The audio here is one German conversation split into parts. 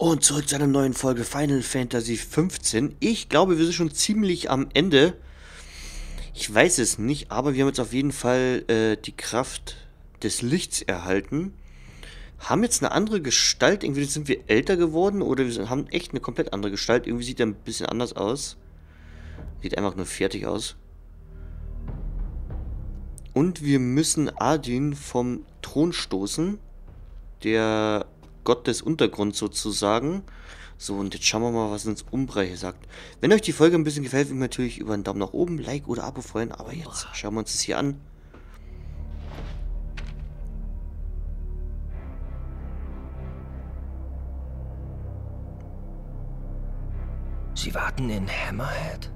Und zurück zu einer neuen Folge Final Fantasy 15. Ich glaube, wir sind schon ziemlich am Ende. Ich weiß es nicht, aber wir haben jetzt auf jeden Fall äh, die Kraft des Lichts erhalten. Haben jetzt eine andere Gestalt. Irgendwie sind wir älter geworden oder wir haben echt eine komplett andere Gestalt. Irgendwie sieht er ein bisschen anders aus. Sieht einfach nur fertig aus. Und wir müssen Adin vom Thron stoßen. Der Gott des Untergrunds sozusagen. So, und jetzt schauen wir mal, was uns Umbra hier sagt. Wenn euch die Folge ein bisschen gefällt, würde ich natürlich über einen Daumen nach oben, Like oder Abo freuen. Aber jetzt schauen wir uns das hier an. Sie warten in Hammerhead?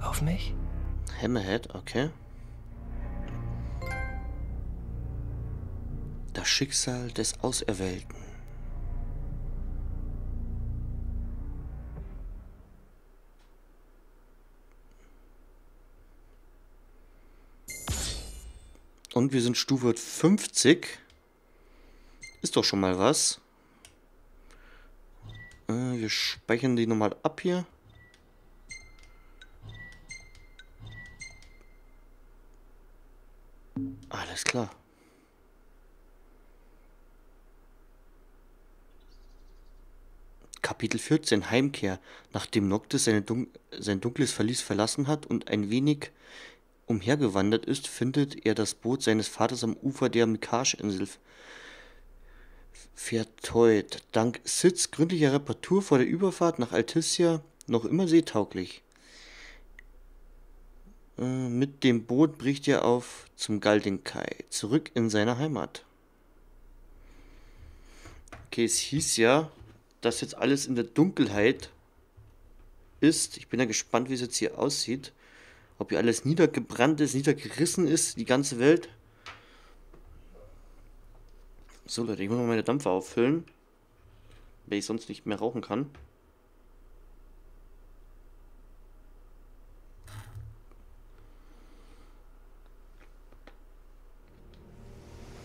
Auf mich? Hammerhead, okay. Das Schicksal des Auserwählten. Und wir sind Stufe 50. Ist doch schon mal was. Äh, wir speichern die nochmal ab hier. Alles klar. Kapitel 14 Heimkehr. Nachdem Noctis seine Dun sein dunkles Verlies verlassen hat und ein wenig umhergewandert ist, findet er das Boot seines Vaters am Ufer der Mikash-Insel verteut. Dank Sids gründlicher Reparatur vor der Überfahrt nach Altissia noch immer seetauglich. Äh, mit dem Boot bricht er auf zum Galdinkai, zurück in seine Heimat. Okay, es hieß ja, dass jetzt alles in der Dunkelheit ist. Ich bin ja gespannt, wie es jetzt hier aussieht. Ob hier alles niedergebrannt ist, niedergerissen ist, die ganze Welt. So Leute, ich muss mal meine Dampfer auffüllen. Weil ich sonst nicht mehr rauchen kann.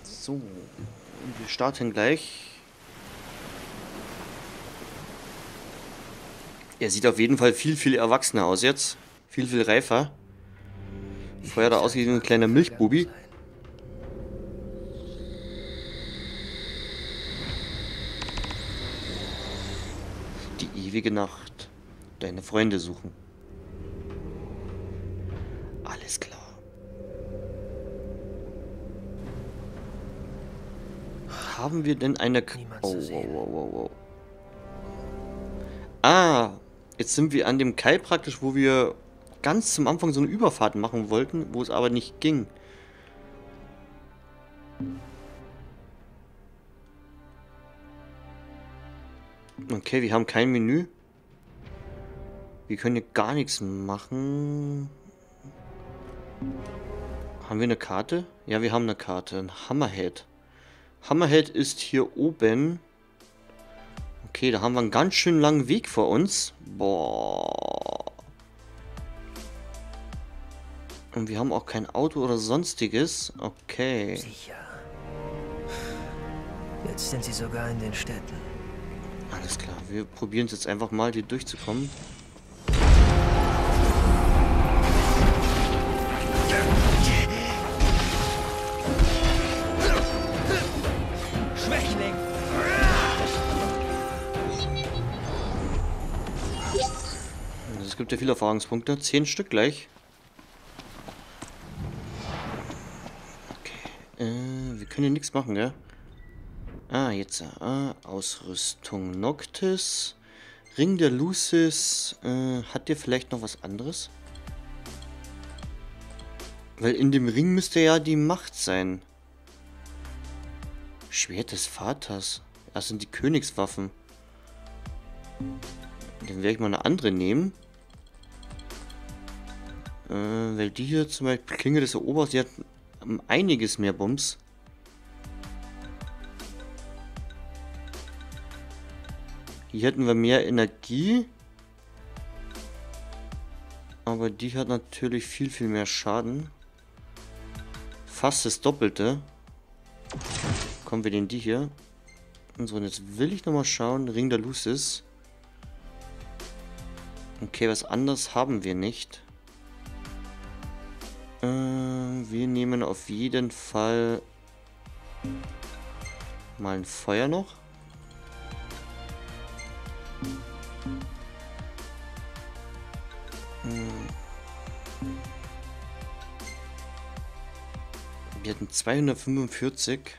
So, wir starten gleich. Er sieht auf jeden Fall viel, viel erwachsener aus jetzt. Viel, viel reifer. Vorher da aussieht wie ein kleiner Milchbubi. Die ewige Nacht. Deine Freunde suchen. Alles klar. Haben wir denn eine... K oh, oh, oh, oh, oh. Ah, jetzt sind wir an dem Kai praktisch, wo wir ganz zum Anfang so eine Überfahrt machen wollten, wo es aber nicht ging. Okay, wir haben kein Menü. Wir können hier gar nichts machen. Haben wir eine Karte? Ja, wir haben eine Karte. Ein Hammerhead. Hammerhead ist hier oben. Okay, da haben wir einen ganz schön langen Weg vor uns. Boah. Und wir haben auch kein Auto oder sonstiges. Okay. Sicher. Jetzt sind sie sogar in den Städten. Alles klar, wir probieren es jetzt einfach mal, hier durchzukommen. Schwächling! Es gibt ja viele Erfahrungspunkte. Zehn Stück gleich. Können hier nichts machen, gell? Ah, jetzt. Ah, Ausrüstung Noctis. Ring der Lucis. Äh, hat der vielleicht noch was anderes? Weil in dem Ring müsste ja die Macht sein. Schwert des Vaters. Das sind die Königswaffen. Dann werde ich mal eine andere nehmen. Äh, weil die hier zum Beispiel Klinge des Eroberers, die hat um einiges mehr Bums. Hier hätten wir mehr Energie. Aber die hat natürlich viel, viel mehr Schaden. Fast das Doppelte. Kommen wir denn die hier? So, und jetzt will ich nochmal schauen. Ring der Lucis. Okay, was anderes haben wir nicht. Äh, wir nehmen auf jeden Fall mal ein Feuer noch. 245.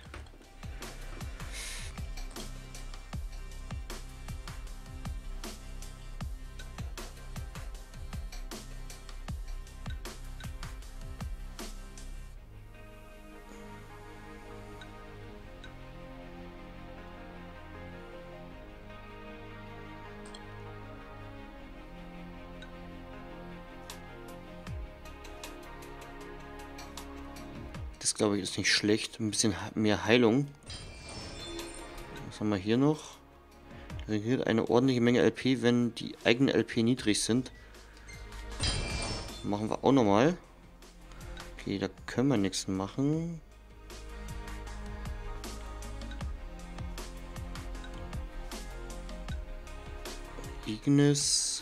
Glaube ich ist nicht schlecht. Ein bisschen mehr Heilung. Was haben wir hier noch? Regiert eine ordentliche Menge LP, wenn die eigenen LP niedrig sind. Machen wir auch nochmal. Okay, da können wir nichts machen. Ignis.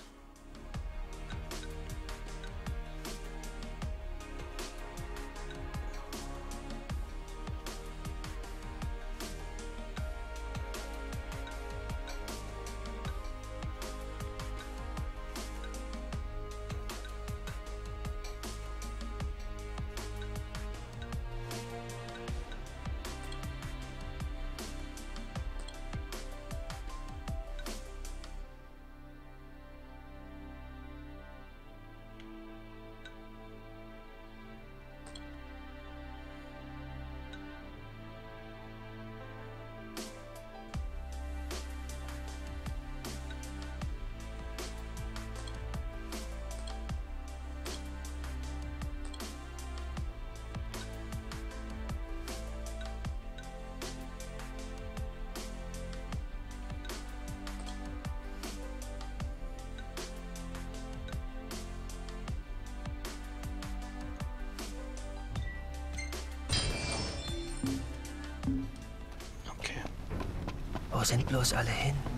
Wo sind bloß alle hin?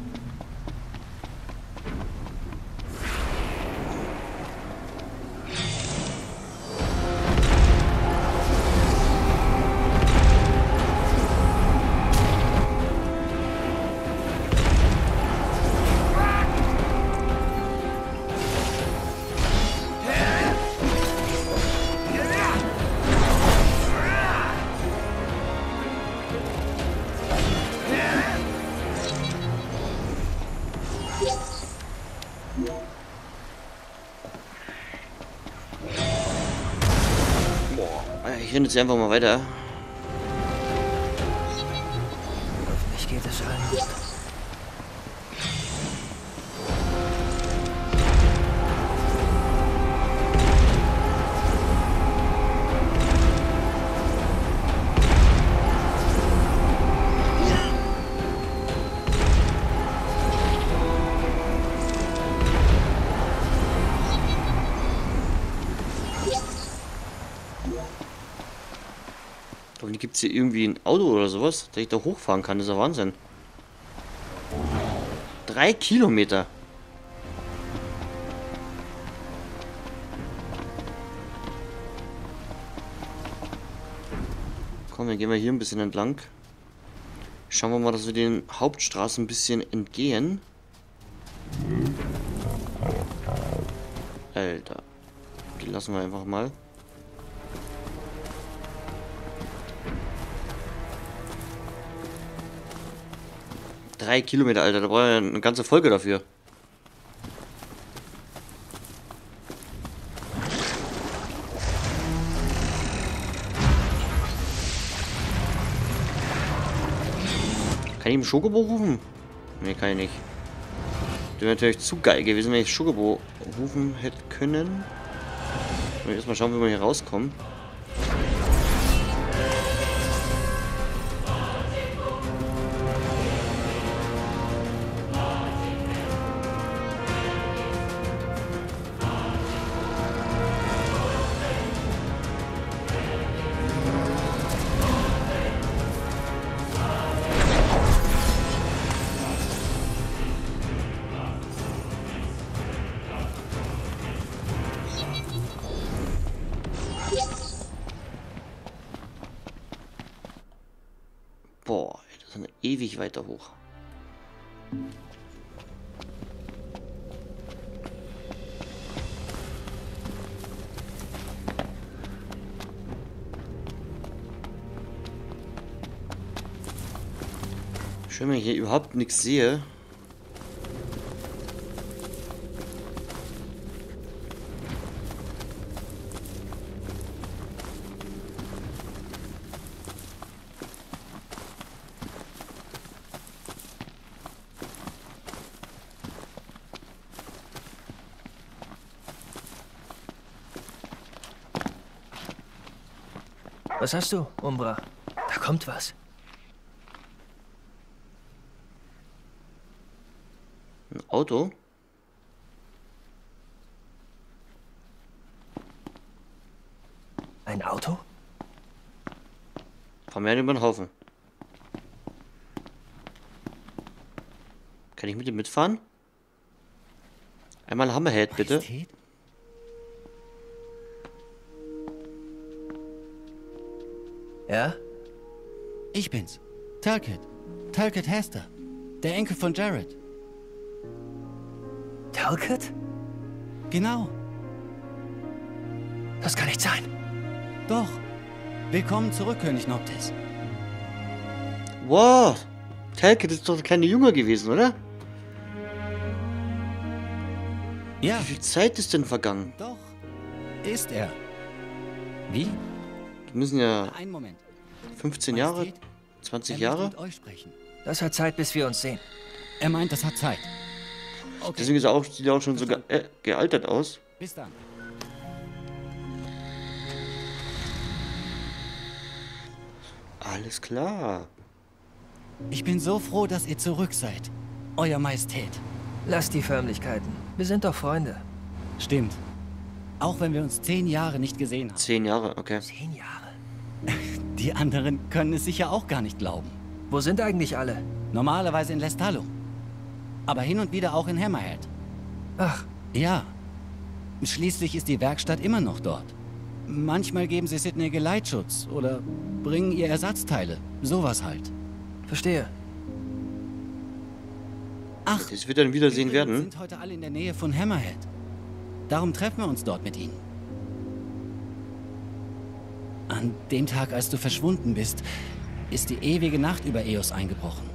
Renne jetzt einfach mal weiter. Hoffentlich geht es allen gibt es hier irgendwie ein Auto oder sowas, dass ich da hochfahren kann. Das ist ja Wahnsinn. Drei Kilometer. Komm, dann gehen wir hier ein bisschen entlang. Schauen wir mal, dass wir den Hauptstraßen ein bisschen entgehen. Alter. Die lassen wir einfach mal. Drei Kilometer, Alter. Da brauchen wir eine ganze Folge dafür. Kann ich ihm Schokobo rufen? Ne, kann ich nicht. Das wäre natürlich zu geil gewesen, wenn ich Schokobo rufen hätte können. Erstmal schauen, wie wir hier rauskommen. Ewig weiter hoch. Schön, wenn ich hier überhaupt nichts sehe. Was hast du, Umbra? Da kommt was. Ein Auto? Ein Auto? Fahren wir über den Haufen. Kann ich mit dem mitfahren? Einmal Hammerhead, bitte. Majestät? Ja? Ich bin's. Talcott. Talcott Hester. Der Enkel von Jared. Talcott? Genau. Das kann nicht sein. Doch. Willkommen zurück, König Noctis. Wow! Talcott ist doch keine Junge gewesen, oder? Ja, Wie viel Zeit ist denn vergangen? doch. Ist er. Wie? Die müssen ja Einen Moment. 15 Jahre, Majestät, 20 er Jahre. Das hat Zeit, bis wir uns sehen. Er meint, das hat Zeit. Okay, Deswegen ist er auch, sieht er auch schon so ge äh, gealtert aus. bis dann. Alles klar. Ich bin so froh, dass ihr zurück seid. Euer Majestät. Lass die Förmlichkeiten. Wir sind doch Freunde. Stimmt. Auch wenn wir uns zehn Jahre nicht gesehen haben. Zehn Jahre, okay. Zehn Jahre. Die anderen können es sicher auch gar nicht glauben. Wo sind eigentlich alle? Normalerweise in Lestalum. Aber hin und wieder auch in Hammerhead. Ach, Ja. Schließlich ist die Werkstatt immer noch dort. Manchmal geben sie Sidney Geleitschutz oder bringen ihr Ersatzteile. Sowas halt. verstehe. Ach, Das wird dann Wiedersehen werden. sind heute alle in der Nähe von Hammerhead. Darum treffen wir uns dort mit ihnen. An dem Tag, als du verschwunden bist, ist die ewige Nacht über Eos eingebrochen.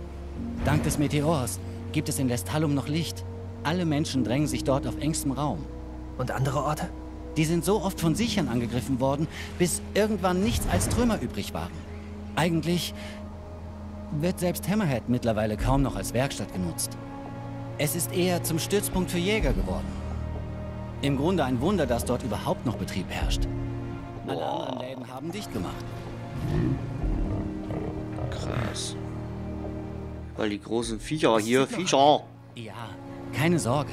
Dank des Meteors gibt es in Lestalum noch Licht. Alle Menschen drängen sich dort auf engstem Raum. Und andere Orte? Die sind so oft von Sichern angegriffen worden, bis irgendwann nichts als Trümmer übrig waren. Eigentlich wird selbst Hammerhead mittlerweile kaum noch als Werkstatt genutzt. Es ist eher zum Stützpunkt für Jäger geworden. Im Grunde ein Wunder, dass dort überhaupt noch Betrieb herrscht. Alle anderen Läden haben dicht gemacht. Krass. Weil die großen Viecher hier, Viecher. Ja, keine Sorge.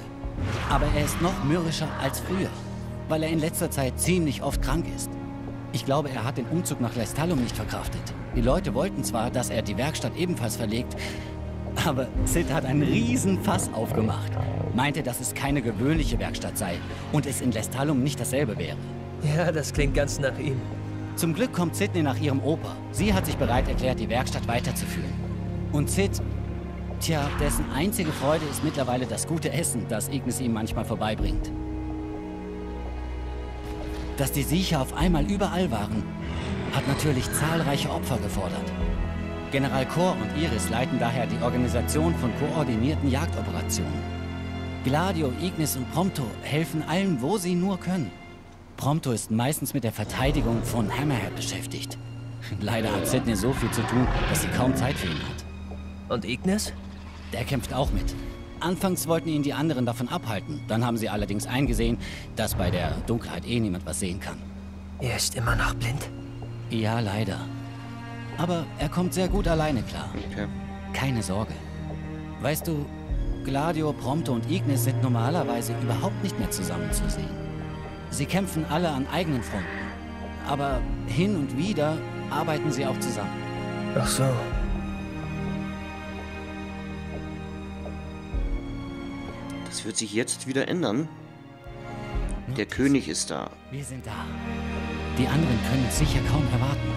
Aber er ist noch mürrischer als früher, weil er in letzter Zeit ziemlich oft krank ist. Ich glaube, er hat den Umzug nach Lestalum nicht verkraftet. Die Leute wollten zwar, dass er die Werkstatt ebenfalls verlegt, aber Sid hat einen riesen Fass aufgemacht. Meinte, dass es keine gewöhnliche Werkstatt sei und es in Lestalum nicht dasselbe wäre. Ja, das klingt ganz nach ihm. Zum Glück kommt Sidney nach ihrem Opa. Sie hat sich bereit erklärt, die Werkstatt weiterzuführen. Und Sid, tja, dessen einzige Freude ist mittlerweile das gute Essen, das Ignis ihm manchmal vorbeibringt. Dass die Siecher auf einmal überall waren, hat natürlich zahlreiche Opfer gefordert. General Kor und Iris leiten daher die Organisation von koordinierten Jagdoperationen. Gladio, Ignis und Prompto helfen allen, wo sie nur können. Prompto ist meistens mit der Verteidigung von Hammerhead beschäftigt. Leider hat Sidney so viel zu tun, dass sie kaum Zeit für ihn hat. Und Ignis? Der kämpft auch mit. Anfangs wollten ihn die anderen davon abhalten. Dann haben sie allerdings eingesehen, dass bei der Dunkelheit eh niemand was sehen kann. Er ist immer noch blind. Ja, leider. Aber er kommt sehr gut alleine klar. Okay. Keine Sorge. Weißt du, Gladio, Prompto und Ignis sind normalerweise überhaupt nicht mehr zusammenzusehen. Sie kämpfen alle an eigenen Fronten. Aber hin und wieder arbeiten sie auch zusammen. Ach so. Das wird sich jetzt wieder ändern. Der König ist da. Wir sind da. Die anderen können es sicher kaum erwarten.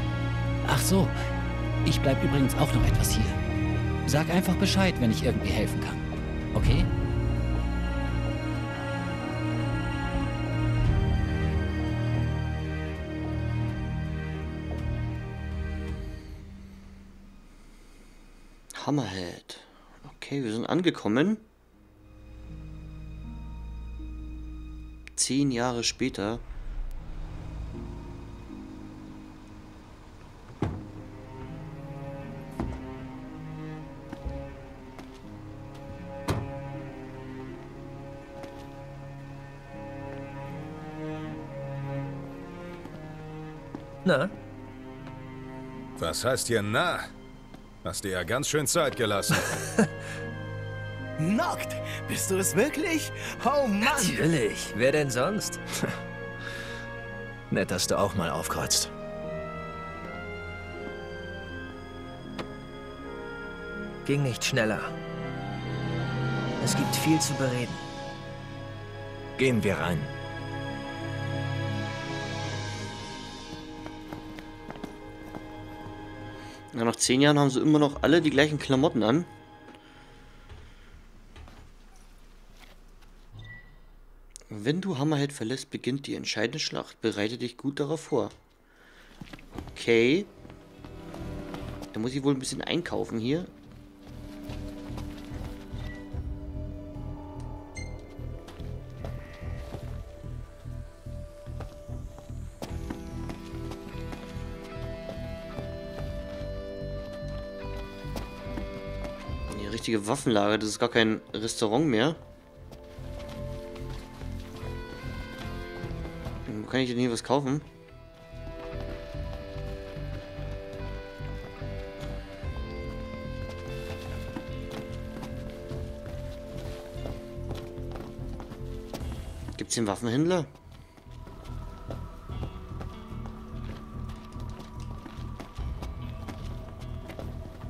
Ach so, ich bleib übrigens auch noch etwas hier. Sag einfach Bescheid, wenn ich irgendwie helfen kann. Okay? Hammerhead. Okay, wir sind angekommen. Zehn Jahre später. Na, Was heißt hier na? Hast dir ja ganz schön Zeit gelassen. Nockt, bist du es wirklich? Oh Mann! natürlich. Wer denn sonst? Nett, dass du auch mal aufkreuzt. Ging nicht schneller. Es gibt viel zu bereden. Gehen wir rein. Ja, nach zehn Jahren haben sie immer noch alle die gleichen Klamotten an. Wenn du Hammerhead verlässt, beginnt die entscheidende Schlacht. Bereite dich gut darauf vor. Okay. Da muss ich wohl ein bisschen einkaufen hier. Richtige Waffenlager, das ist gar kein Restaurant mehr. Wo kann ich denn hier was kaufen? Gibt's einen Waffenhändler?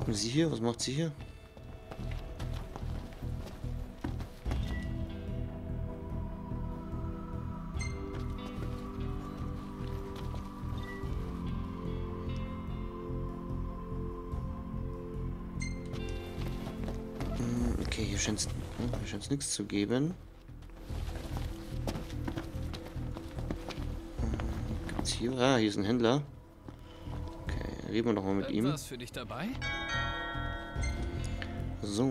Sie hier? Was macht sie hier? Okay, hier scheint es nichts zu geben. Hm, Gibt's hier? Ah, hier ist ein Händler. Okay, reden wir doch mal mit ihm. Was für dich dabei? So.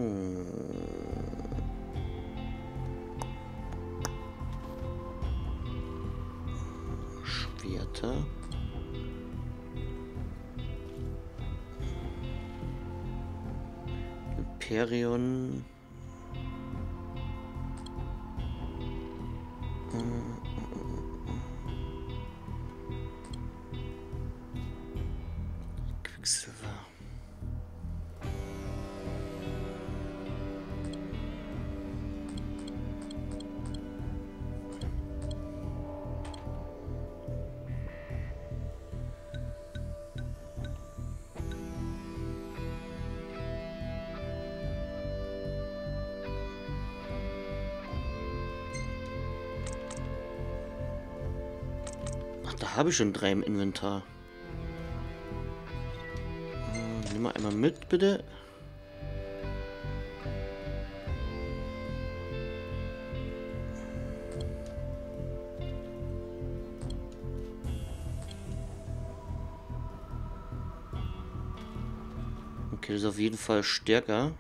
Schwerter. Hyperion. Habe ich schon drei im Inventar. Hm, Nimm mal einmal mit, bitte. Okay, das ist auf jeden Fall stärker.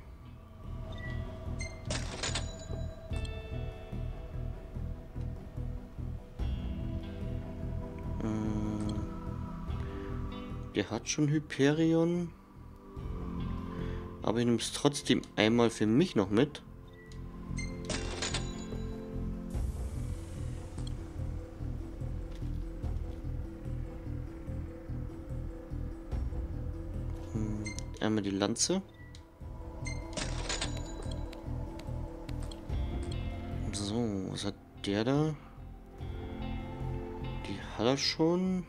Der hat schon Hyperion. Aber ich nehme es trotzdem einmal für mich noch mit. Hm, Einmal die Lanze. So, was hat der da? Die hat er schon.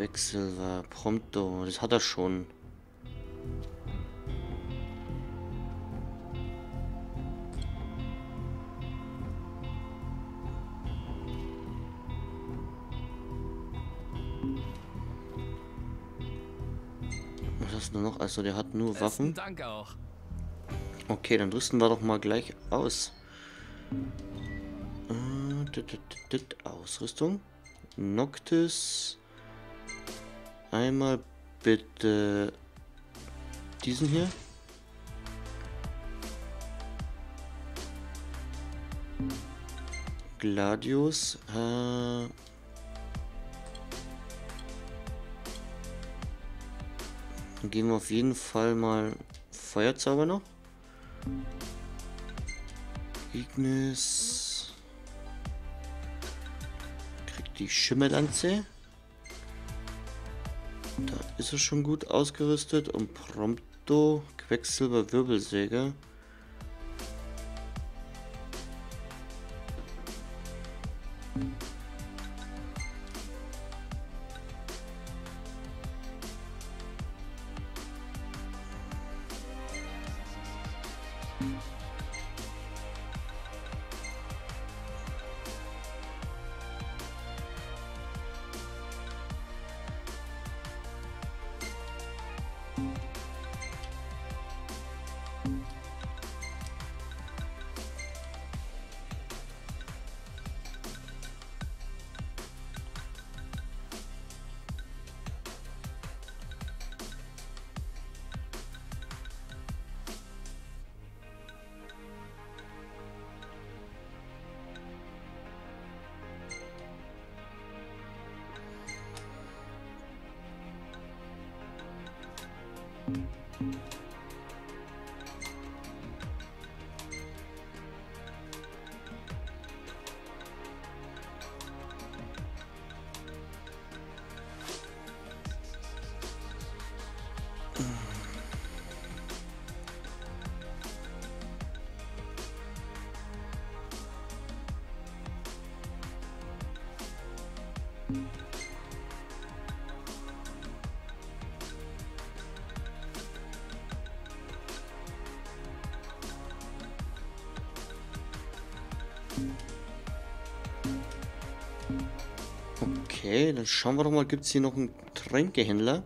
Quecksilber, Prompto, das hat er schon. Was hast nur noch? Also der hat nur Waffen. Dank auch. Okay, dann rüsten wir doch mal gleich aus. Äh, Ausrüstung. Noctis. Einmal bitte diesen hier. Gladius. Äh, dann geben wir auf jeden Fall mal Feuerzauber noch. Ignis. Kriegt die Schimmerlanze. Da ist er schon gut ausgerüstet. Und Prompto Quecksilber Wirbelsäge. Okay, dann schauen wir doch mal, gibt es hier noch einen Tränkehändler?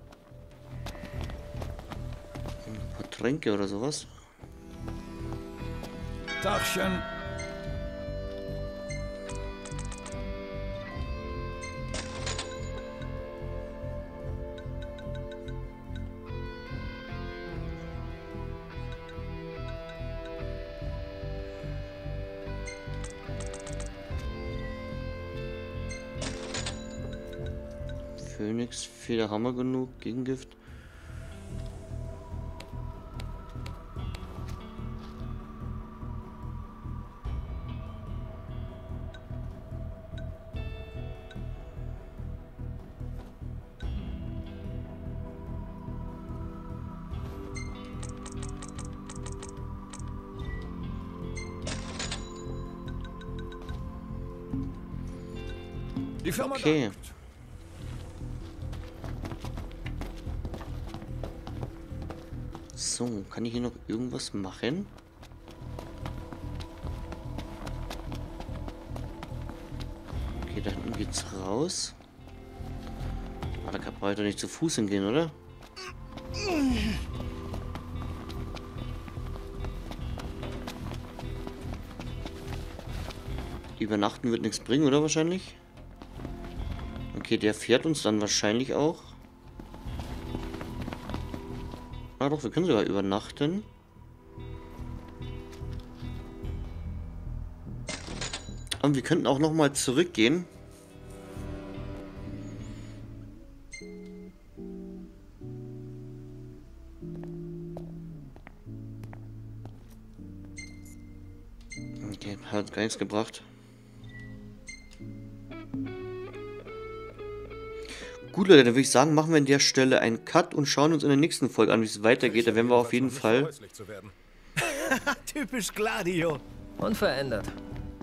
Ein paar Tränke oder sowas. Tagchen. Feder haben wir genug, Gegengift. Die Firma Okay. dankt. So, kann ich hier noch irgendwas machen? Okay, da hinten geht's raus. Ah, da kann man weiter nicht zu Fuß hingehen, oder? Übernachten wird nichts bringen, oder wahrscheinlich? Okay, der fährt uns dann wahrscheinlich auch. Ah doch, wir können sogar übernachten. Und wir könnten auch noch mal zurückgehen. Okay, hat gar nichts gebracht. Gut, Leute, dann würde ich sagen, machen wir an der Stelle einen Cut und schauen uns in der nächsten Folge an, wie es weitergeht. Da werden wir auf jeden Fall. Typisch Gladio. Unverändert.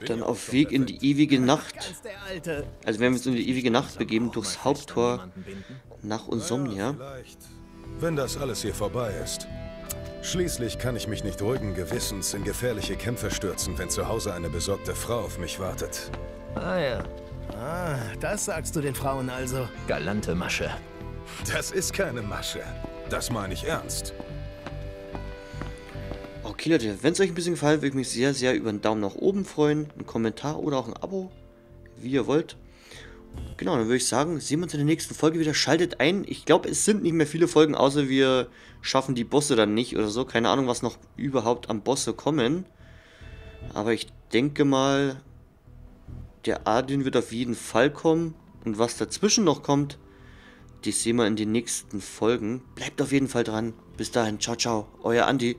dann auf Weg in die ewige Nacht. Ganz der Alte. Also werden wir uns in die ewige Nacht begeben durchs Haupttor nach Insomnia. Vielleicht. Wenn das alles hier vorbei ist. Schließlich kann ich mich nicht ruhigen Gewissens in gefährliche Kämpfe stürzen, wenn zu Hause eine besorgte Frau auf mich wartet. Ah ja, Ah, das sagst du den Frauen also. galante Masche. Das ist keine Masche. Das meine ich ernst. Okay, Leute, wenn es euch ein bisschen gefallen, würde ich mich sehr, sehr über einen Daumen nach oben freuen, einen Kommentar oder auch ein Abo, wie ihr wollt. Genau, dann würde ich sagen, sehen wir uns in der nächsten Folge wieder. Schaltet ein. Ich glaube, es sind nicht mehr viele Folgen, außer wir schaffen die Bosse dann nicht oder so. Keine Ahnung, was noch überhaupt am Bosse kommen. Aber ich denke mal, der Adin wird auf jeden Fall kommen. Und was dazwischen noch kommt, das sehen wir in den nächsten Folgen. Bleibt auf jeden Fall dran. Bis dahin, ciao, ciao. Euer Andi.